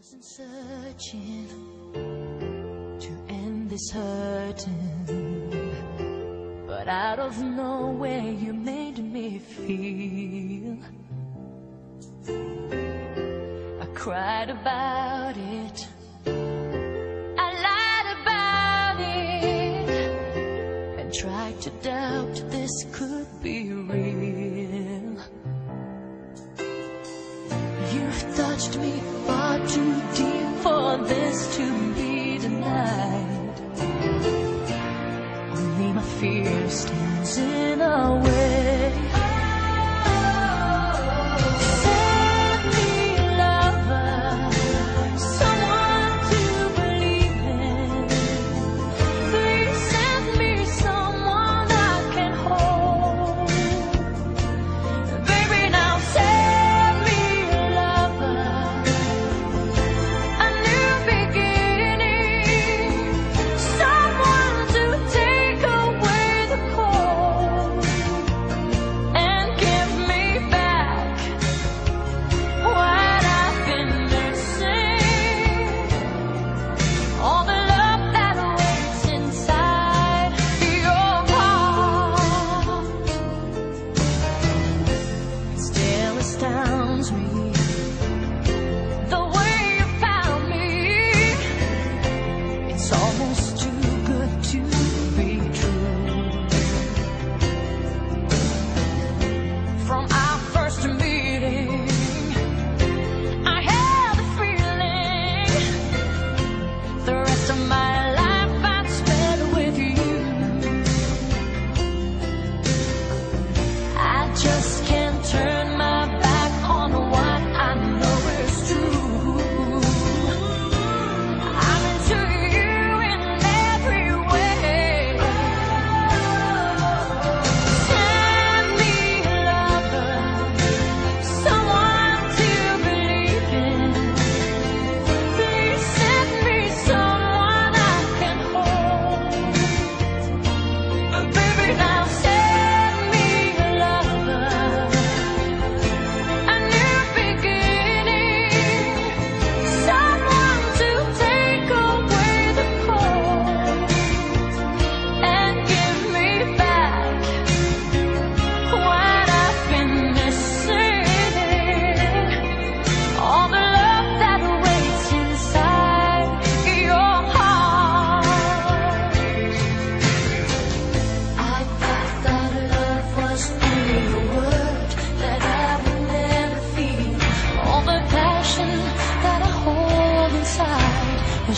wasn't searching to end this hurting, but out of nowhere you made me feel. I cried about it. I lied about it and tried to doubt this could be real. touched me far too deep for this to be denied. Only my fear stands in our way.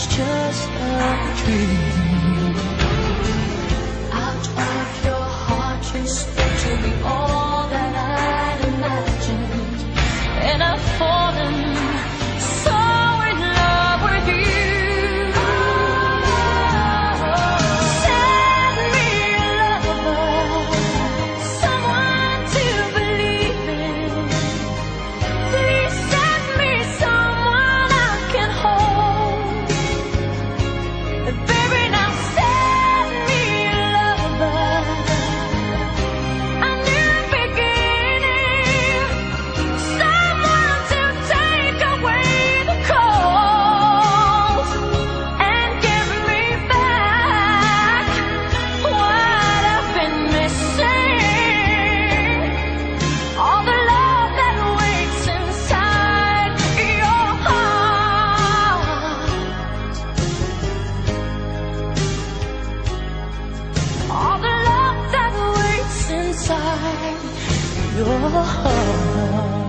It's just a dream. Out of your heart you spoke to me all that I imagined, and I've fallen. 哟